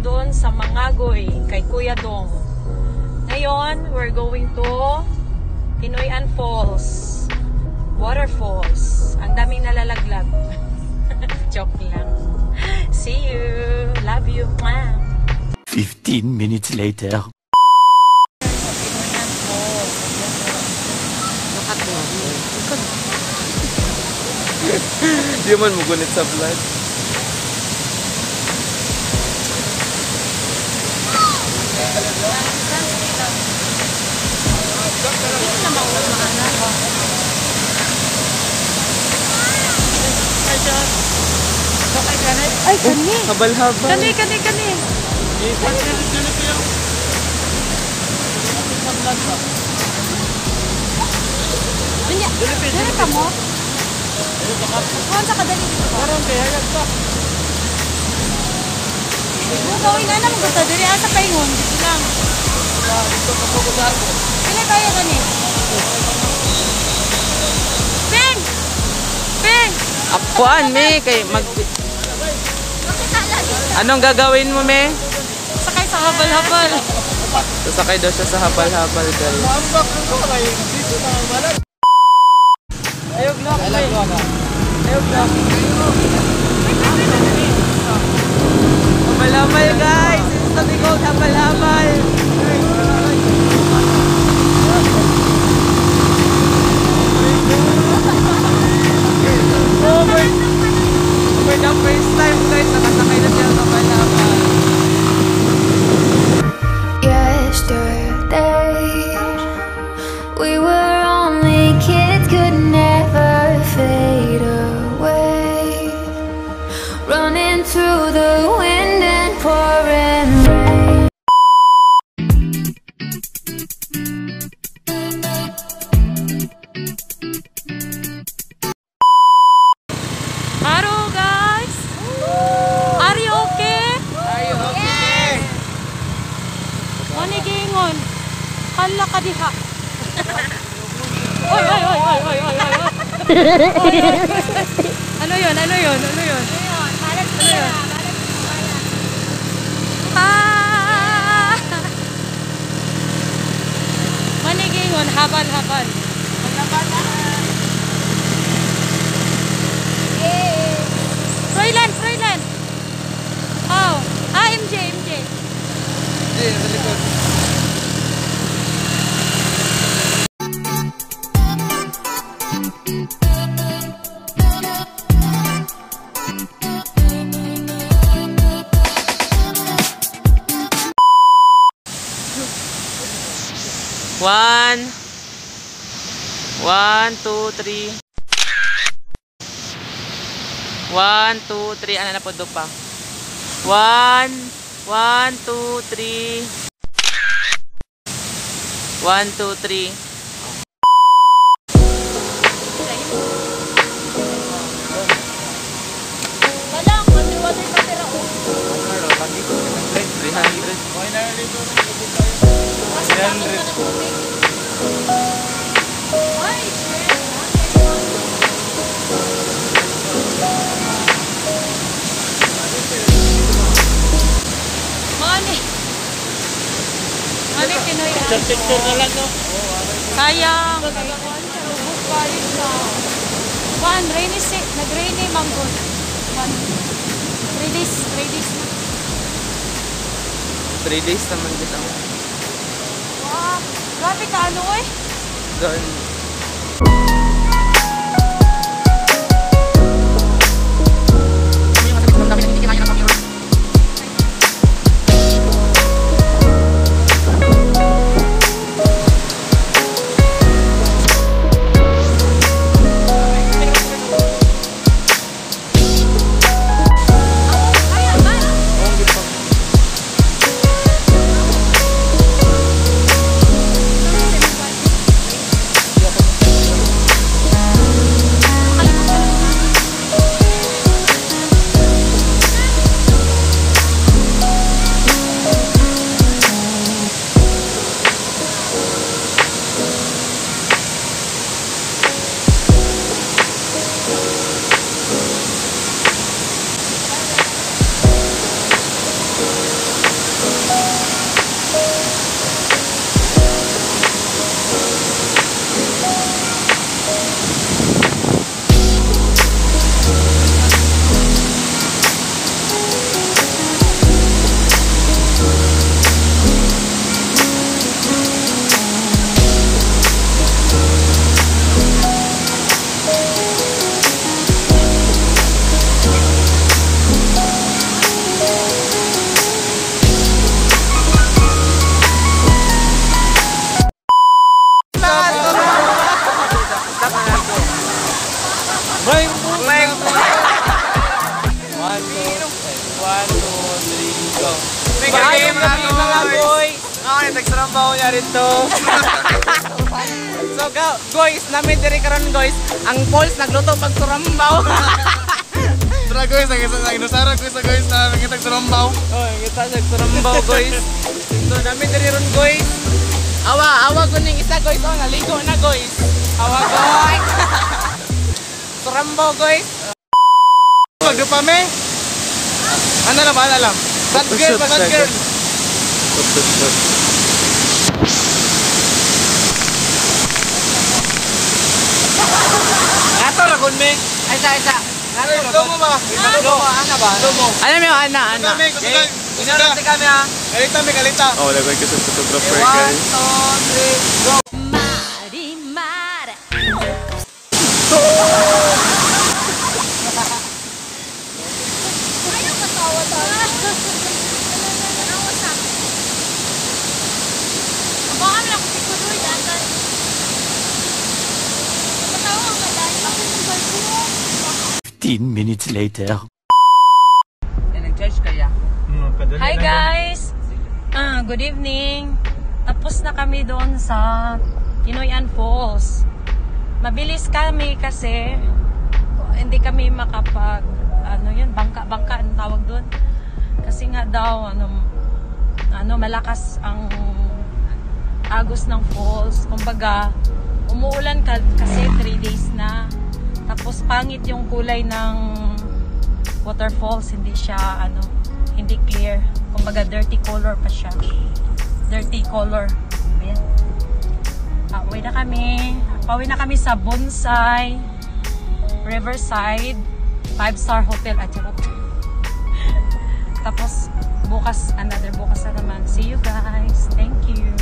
doon sa Mangagoy kay Kuya Dong. Ngayon, we're going to Pinoyan Falls. Waterfalls. Ang daming nalalaglag. Joke lang. See you. Love you. Mwah. 15 minutes later. Di man mo gunit sa vlog. Ay, kani. Habal-habal. Kani, kani, kani. Kanya, dali ka mo? Kuhan sa kadali dito ba? Parang kaya yagta. Mo gawin na naman gusto diri asa paingon dito lang. Pila tayo gani? Peng! Akuan, me. Kay mag... Anong gagawin mo, me? Sakay sa habal-habal. Sasakay daw siya sa habal-habal, guys. Ayog na ako, me. Ayog na ako. Habal-habal, guys. Big old habal-habal. We were Oy, oy, oy, oy, oy, oy. Oy, oy. Ano yun? Ano yun? Ano yun? Ano yun? Ah! Manigingon, habal, habal. Froylan, Froylan. Oh, ah, MJ, MJ. Hindi, sa likod. One, two, three. One, two, three. Ano na po do pa? One, one, two, three. One, two, three. Walang, matiwalay ka tira ko. 300. Pinoy. Picture na lang, no? Sayang. Lubog na. One, rainy si, nag-rainy manggod. One. Three days, three days na. 3 days naman din ako. Wow, grabe ka ano eh. Doon. Maayong gabi mga boys. Ako yung nagsarambaho niya rito. So guys, namin diri karon guys, ang Pauls nagluto pag surambaw. Tara guys, nag-inusara ko sa guys na nangitag sarambaw. oh, kita nagsurambaw guys. So namin diri ron guys. Awa, awa ko ning isa guys. Oh, naligo na guys. Awa guys. surambaw guys. Magdupa me. Ano na ba? Lang? Bad girl, bad girl. Ato ra kun me. Ay sa isa. Ato ra Ito mo ba? Ano ba? Ano ba? Ito mo. Ano mo ana ana? Kusugan. kami ha. Kalita, may kalita. Oh, lagay ko sa photographer, One, guys. two, three, go. 15 minutes later. Nag-charge kaya? Hi guys! Ah, good evening. Tapos na kami doon sa Tinoyan Falls. Mabilis kami kasi hindi kami makapag ano yun, bangka-bangka ang tawag doon. Kasi nga daw ano ano malakas ang agos ng falls. Kumbaga, umuulan ka, kasi 3 days na. Tapos pangit yung kulay ng waterfalls, hindi siya ano, hindi clear. Kumbaga dirty color pa siya. Dirty color. Ayan. Pauwi na kami. Pauwi na kami sa Bonsai Riverside 5 star hotel at charot. Tapos bukas another bukas na naman. See you guys. Thank you.